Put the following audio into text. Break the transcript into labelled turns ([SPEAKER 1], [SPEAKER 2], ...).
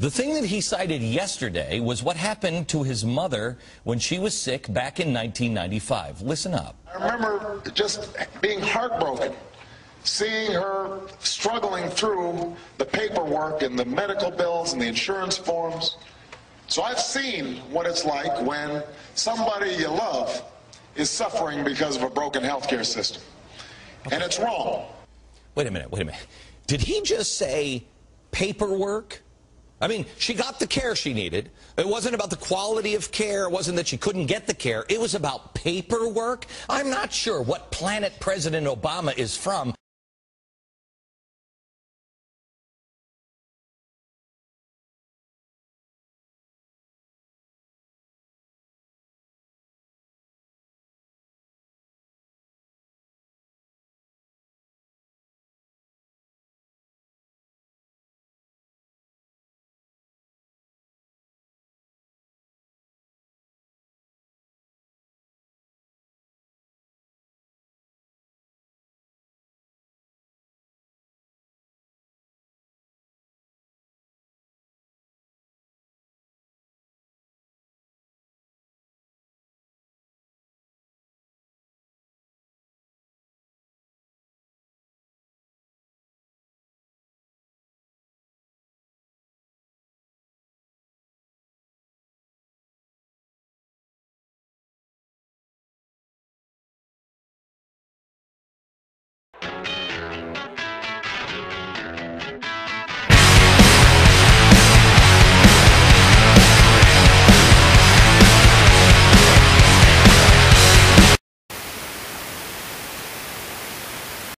[SPEAKER 1] The thing that he cited yesterday was what happened to his mother when she was sick back in 1995. Listen up.
[SPEAKER 2] I remember just being heartbroken, seeing her struggling through the paperwork and the medical bills and the insurance forms. So I've seen what it's like when somebody you love is suffering because of a broken healthcare system. And it's wrong.
[SPEAKER 1] Wait a minute, wait a minute. Did he just say paperwork? I mean, she got the care she needed. It wasn't about the quality of care. It wasn't that she couldn't get the care. It was about paperwork. I'm not sure what planet President Obama is from,